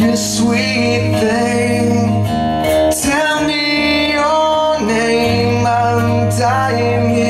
you sweet thing. Tell me your name, I'm dying here.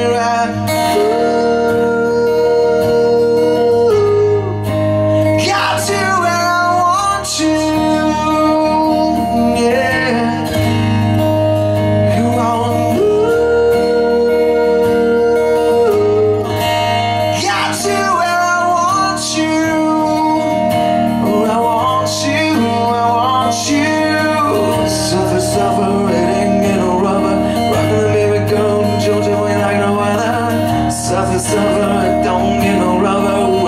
silver, don't get no rubber.